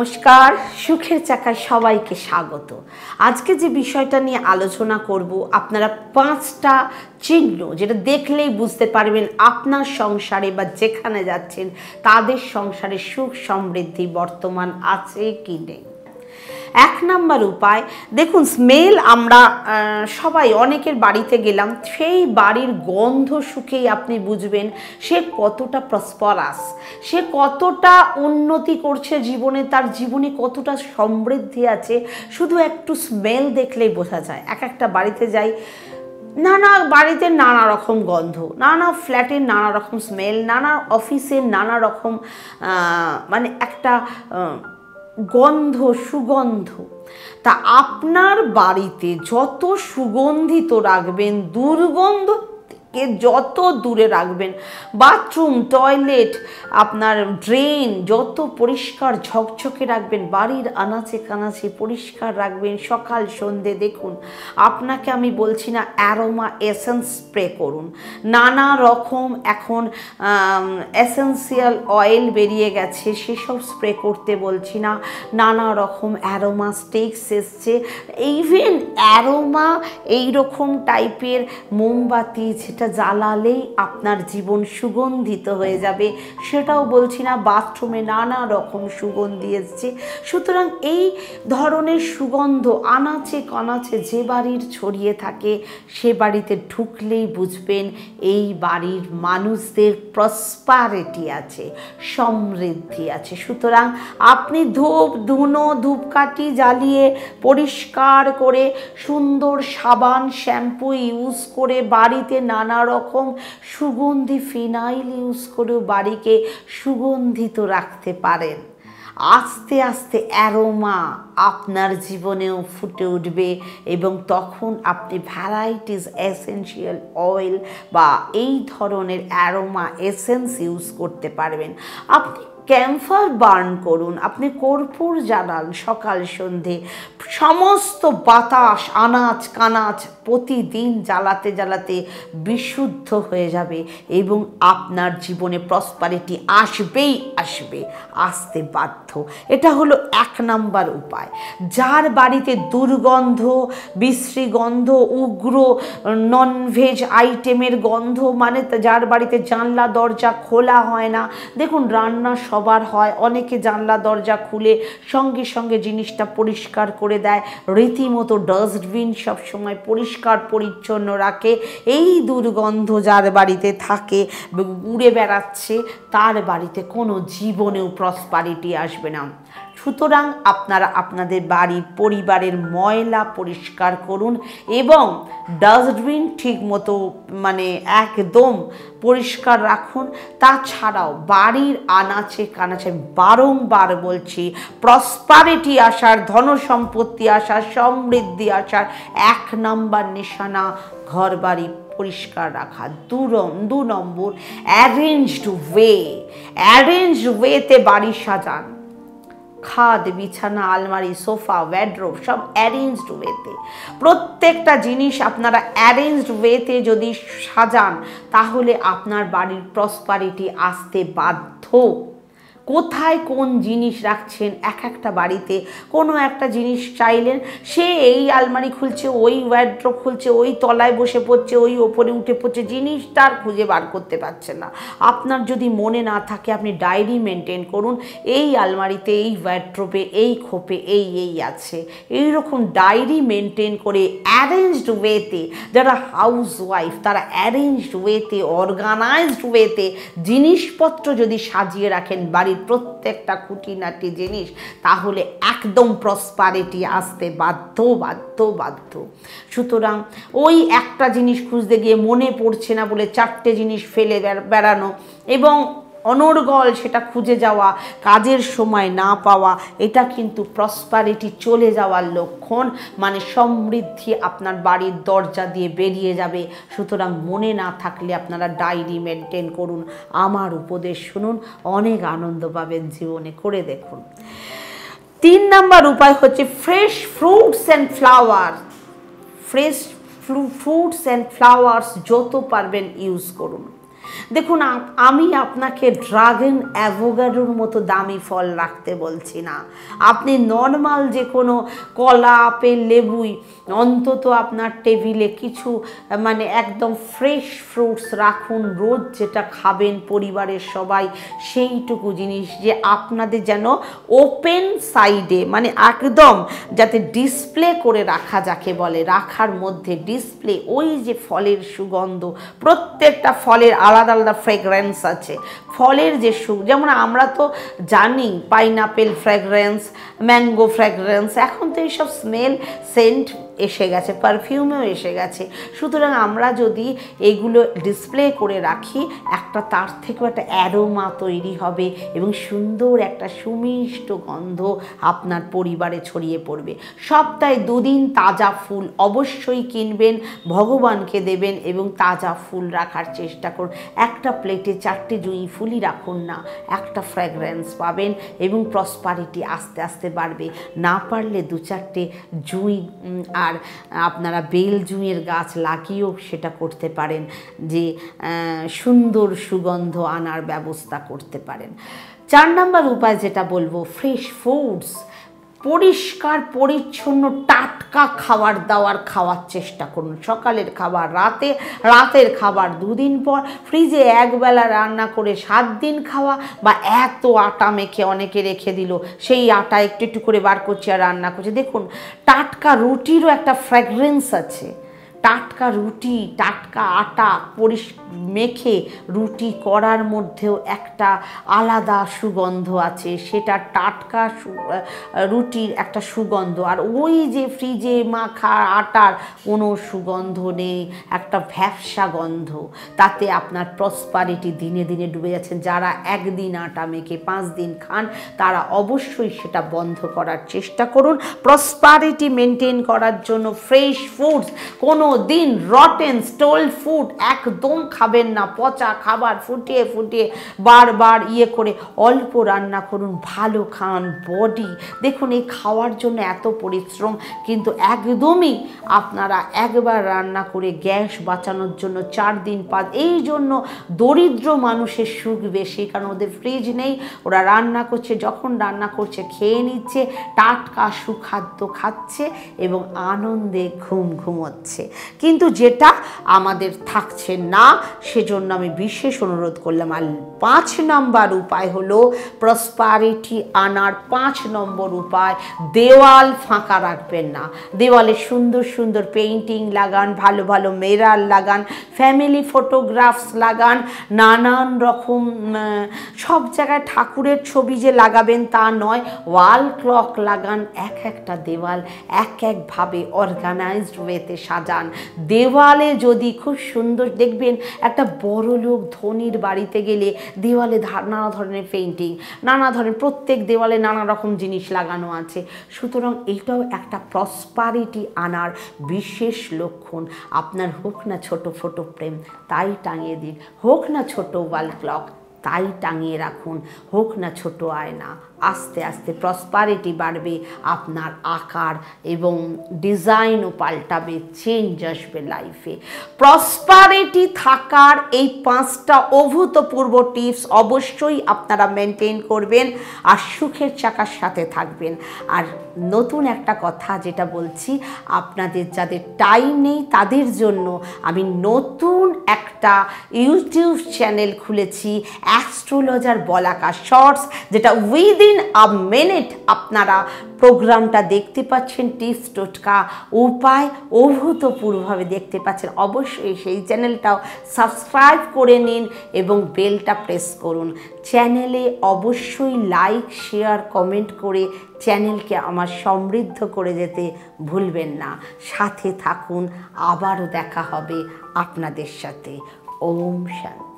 নমস্কার, সুখের চাকায় সবাইকে স্বাগত। আজকে যে বিষয়টা নিয়ে আলোচনা করব, আপনারা পাঁচটা চিহ্ন যেটা দেখলেই বুঝতে পারবেন আপনার সংসারে বা যেখানে যাচ্ছেন, তাদের সংসারে সুখ সমৃদ্ধি বর্তমান আছে কি নেই। এক নাম্বার উপায়, দেখুন স্মেল আমরা সবাই অনেকের বাড়িতে গেলাম, সেই বাড়ির গন্ধ সুখেই আপনি বুঝবেন সে কতটা প্রসপরাস সে কতটা উন্নতি করছে জীবনে, তার জীবনে কতটা সমৃদ্ধি আছে, শুধু একটু স্মেল দেখলেই বোঝা যায়। এক একটা বাড়িতে যাই, নানা বাড়িতে নানা রকম গন্ধ, নানা ফ্ল্যাটের নানা রকম স্মেল নানা অফিসের নানা রকম মানে একটা গন্ধ সুগন্ধ। তা আপনার বাড়িতে যত সুগন্ধিত রাখবেন দুর্গন্ধ থেকে যত দূরে রাখবেন। বাথরুম, টয়লেট, আপনার ড্রেন, যত পরিষ্কার ঝকঝকে রাখবেন, বাড়ির আনাচে কানাচে পরিষ্কার রাখবেন। সকাল, সন্ধে দেখুন, আপনাকে আমি বলছি না, অ্যারোমা এসেন্স স্প্রে করুন। নানা রকম এখন এসেন্সিয়াল অয়েল বেরিয়ে গেছে, সেসব স্প্রে করতে বলছি না। নানা রকম অ্যারোমা স্টেক্স এসছে। ইভেন অ্যারোমা এইরকম টাইপের মোমবাতি, যেটা জ্বালালেই আপনার জীবন সুগন্ধিত হয়ে যাবে। সেটাও বলছি না, বাথরুমে নানা রকম সুগন্ধি এসছে। সুতরাং এই ধরনের সুগন্ধ আনাচে কানাচে যে বাড়ির ছড়িয়ে থাকে, সে বাড়িতে ঢুকলেই বুঝবেন এই বাড়ির মানুষদের প্রসপারিটি আছে, সমৃদ্ধি আছে। সুতরাং আপনি ধূপ, ধুনো, ধূপকাঠি জ্বালিয়ে পরিষ্কার করে, সুন্দর সাবান, শ্যাম্পু ইউজ করে বাড়িতে নানা রকম সুগন্ধি ফিনাইল ইউজ করেও বাড়িকে সুগন্ধিত রাখতে পারেন। আস্তে আস্তে অ্যারোমা আপনার জীবনেও ফুটে উঠবে এবং তখন আপনি ভ্যারাইটিস এসেন্সিয়াল অয়েল বা এই ধরনের অ্যারোমা এসেন্স ইউজ করতে পারবেন। আপনি ক্যাম্ফার বার্ন করুন। আপনি কর্পূর জ্বালান সকাল, সন্ধে। সমস্ত বাতাস, আনাজ, কানাজ প্রতিদিন জ্বালাতে জ্বালাতে বিশুদ্ধ হয়ে যাবে এবং আপনার জীবনে প্রসপারিটি আসবেই আসবে। আসতে বাধ্য। এটা হলো এক নাম্বার উপায়। যার বাড়িতে দুর্গন্ধ, বিশ্রী গন্ধ, উগ্র ননভেজ আইটেমের গন্ধ মানে যার বাড়িতে জানলা, দরজা খোলা হয় না। দেখুন, রান্না সবার হয়। অনেকে জানলা, দরজা খুলে সঙ্গে সঙ্গে জিনিসটা পরিষ্কার করে দেয়। রীতিমতো ডাস্টবিন সবসময় পরিষ্কার, পরিচ্ছন্ন রাখে। এই দুর্গন্ধ যার বাড়িতে থাকে, উড়ে বেড়াচ্ছে, তার বাড়িতে কোনো জীবনেও প্রসপারিটি আসবে না। সুতরাং আপনারা আপনাদের বাড়ির পরিবারের ময়লা পরিষ্কার করুন এবং ডাস্টবিন ঠিক মতো মানে একদম পরিষ্কার রাখুন। তাছাড়াও বাড়ির আনাচে কানাচে বারংবার বলছি প্রসপারিটি আসার ধন সম্পত্তি আসার, সমৃদ্ধি আসার এক নাম্বার নিশানা ঘর বাড়ি পরিষ্কার রাখা। দু দু নম্বর অ্যারেঞ্জড ওয়ে অ্যারেঞ্জড ওয়েতে বাড়ি সাজান। খাদ, বিছানা, আলমারি, সোফা ওয়ার্ড্রোব সব অ্যারেঞ্জড ওয়েতে প্রত্যেকটা জিনিস আপনারা অ্যারেঞ্জড ওয়েতে যদি সাজান, তাহলে আপনার বাড়ির প্রসপারিটি আসতে বাধ্য। কোথায় কোন জিনিস রাখছেন এক একটা বাড়িতে? কোনো একটা জিনিস চাইলেন, সে এই আলমারি খুলছে, ওই ওয়ার্ড্রোব খুলছে, ওই তলায় বসে পড়ছে, ওই ওপরে উঠে পড়ছে জিনিসটা আর খুঁজে বার করতে পারছে না। আপনার যদি মনে না থাকে, আপনি ডায়েরি মেনটেন করুন, এই আলমারিতে, এই ওয়ার্ড্রোবে এই খোপে, এই এই আছে। এই রকম ডায়েরি মেনটেন করে অ্যারেঞ্জড ওয়েতে যারা হাউস ওয়াইফ তারা অ্যারেঞ্জড ওয়েতে অর্গানাইজড ওয়েতে জিনিসপত্র যদি সাজিয়ে রাখেন বাড়ির প্রত্যেকটা খুঁটিনাটি জিনিস, তাহলে একদম প্রসপারিটি আসতে বাধ্য বাধ্য বাধ্য। সুতরাং ওই একটা জিনিস খুঁজতে গিয়ে মনে পড়ছে না বলে চারটে জিনিস ফেলে বেড়- বেড়ানো এবং অনর্গল সেটা খুঁজে যাওয়া, কাজের সময় না পাওয়া, এটা কিন্তু প্রসপারিটি চলে যাওয়ার লক্ষণ মানে সমৃদ্ধি আপনার বাড়ির দরজা দিয়ে বেরিয়ে যাবে। সুতরাং মনে না থাকলে আপনারা ডায়েরি মেনটেন করুন। আমার উপদেশ শুনুন, অনেক আনন্দ পাবেন জীবনে, করে দেখুন। তিন নাম্বার উপায় হচ্ছে fresh fruits and flower fresh fruits and flowers যত পারবেন ইউজ করুন। দেখুন আমি আপনাকে ড্রাগন অ্যাভোগাডোর মতো দামি ফল রাখতে বলছি না। আপনি নর্মাল যে কোনো কলা, আপেল, লেবুই, অন্তত আপনার টেবিলে কিছু মানে একদম ফ্রেশ ফ্রুটস রাখুন রোজ যেটা খাবেন পরিবারের সবাই, সেইটুকু জিনিস যে আপনাদের যেন ওপেন সাইডে মানে একদম যাতে ডিসপ্লে করে রাখা যাকে বলে, রাখার মধ্যে ডিসপ্লে, ওই যে ফলের সুগন্ধ, প্রত্যেকটা ফলের আলাদা আলাদা আলাদা ফ্রেগরেন্স আছে। ফলের যে সু, যেমন আমরা তো জানি পাইনাপেল ফ্র্যাগরেন্স ম্যাঙ্গো ফ্র্যাগরেন্স এখন তো এইসব স্মেল সেন্ট এসে গেছে পারফিউমেও এসে গেছে। সুতরাং আমরা যদি এগুলো ডিসপ্লে করে রাখি, একটা তার থেকেও একটা অ্যারোমা তৈরি হবে এবং সুন্দর একটা সুমিষ্ট গন্ধ আপনার পরিবারে ছড়িয়ে পড়বে। সপ্তাহে দুদিন তাজা ফুল অবশ্যই কিনবেন, ভগবানকে দেবেন এবং তাজা ফুল রাখার চেষ্টা করুন। একটা প্লেটে চারটে জুঁই ফুলই রাখুন না, একটা ফ্র্যাগরেন্স পাবেন এবং প্রসপারিটি আস্তে আস্তে বাড়বে। না পারলে দু চারটে জুঁই আর আপনারা বেল জুঁয়ের গাছ লাগিয়েও সেটা করতে পারেন, যে সুন্দর সুগন্ধ আনার ব্যবস্থা করতে পারেন। চার নাম্বার উপায় যেটা বলব ফ্রেশ ফুডস পরিষ্কার, পরিচ্ছন্ন, টাটকা খাবার দাওয়ার খাওয়ার চেষ্টা করুন। সকালের খাবার, রাতে, রাতের খাবার দুদিন পর ফ্রিজে একবেলা রান্না করে সাত দিন খাওয়া বা এত আটা মেখে অনেকে রেখে দিল, সেই আটা একটু একটু করে বার করছে আর রান্না করছে। দেখুন, টাটকা রুটিরও একটা ফ্র্যাগরেন্স আছে। টাটকা রুটি, টাটকা আটা পরিষ মেখে রুটি করার মধ্যেও একটা আলাদা সুগন্ধ আছে। সেটা টাটকা রুটির একটা সুগন্ধ। আর ওই যে ফ্রিজে মাখা আটার কোনো সুগন্ধ নেই, একটা ভ্যাবসা গন্ধ। তাতে আপনার প্রসপারিটি দিনে দিনে ডুবে যাচ্ছে। যারা একদিন আটা মেখে পাঁচ দিন খান, তারা অবশ্যই সেটা বন্ধ করার চেষ্টা করুন। প্রসপারিটি মেনটেন করার জন্য ফ্রেশ ফুডস কোনো দিন রটেন স্টোল ফুড একদম খাবেন না। পচা খাবার ফুটিয়ে ফুটিয়ে বারবার ইয়ে করে অল্প রান্না করুন, ভালো খান বডি দেখুন, এই খাওয়ার জন্য এত পরিশ্রম, কিন্তু একদমই আপনারা একবার রান্না করে গ্যাস বাঁচানোর জন্য চার দিন পাঁচ এই জন্য দরিদ্র মানুষের সুখ বেশি, কারণ ওদের ফ্রিজ নেই, ওরা রান্না করছে, যখন রান্না করছে, খেয়ে নিচ্ছে, টাটকা সুখাদ্য খাচ্ছে এবং আনন্দে ঘুম ঘুমোচ্ছে। কিন্তু যেটা আমাদের থাকছে না, সেজন্য আমি বিশেষ অনুরোধ করলাম। আর পাঁচ নম্বর উপায় হলো প্রসপারিটি আনার পাঁচ নম্বর উপায়, দেওয়াল ফাঁকা রাখবেন না। দেওয়ালে সুন্দর সুন্দর পেইন্টিং লাগান, ভালো ভালো মেরাল লাগান ফ্যামিলি ফটোগ্রাফস লাগান, নানান রকম সব জায়গায় ঠাকুরের ছবি যে লাগাবেন তা নয় ওয়াল ক্লক লাগান, এক একটা দেওয়াল এক একভাবে অর্গানাইজড ওয়েতে সাজান। দেওয়ালে যদি খুব সুন্দর, দেখবেন একটা বড় লোক ধনির বাড়িতে গেলে দেওয়ালে নানা ধরনের পেইন্টিং নানা ধরনের প্রত্যেক দেওয়ালে নানা রকম জিনিস লাগানো আছে। সুতরাং এইটাও একটা প্রসপারিটি আনার বিশেষ লক্ষণ। আপনার হোক না ছোট ফটো প্রেম, তাই টাঙিয়ে দিন। হোক না ছোট ওয়াল ক্লক তাই টাঙিয়ে রাখুন। হোক না ছোট আয়না। আস্তে আস্তে প্রসপারিটি বাড়বে, আপনার আকার এবং ডিজাইনও পাল্টাবে চেঞ্জ আসবে লাইফে প্রসপারিটি থাকার এই পাঁচটা অভূতপূর্ব টিপস অবশ্যই আপনারা মেনটেন করবেন আর সুখের চাকার সাথে থাকবেন। আর নতুন একটা কথা যেটা বলছি, আপনাদের যাদের টাইম নেই তাদের জন্য আমি নতুন একটা ইউটিউব চ্যানেল খুলেছি অ্যাস্ট্রোলজার বলাকা শর্টস যেটা উইদিন আ মিনিট আপনারা প্রোগ্রামটা দেখতে পাচ্ছেন, টিপস টোটকা উপায় অভূতপূর্বভাবে দেখতে পাচ্ছেন। অবশ্যই সেই চ্যানেলটাও সাবস্ক্রাইব করে নিন এবং বেলটা প্রেস করুন। চ্যানেলে অবশ্যই লাইক, শেয়ার, কমেন্ট করে চ্যানেলকে আমার সমৃদ্ধ করে যেতে ভুলবেন না। সাথে থাকুন, আবারও দেখা হবে আপনাদের সাথে। ওম শান্তি।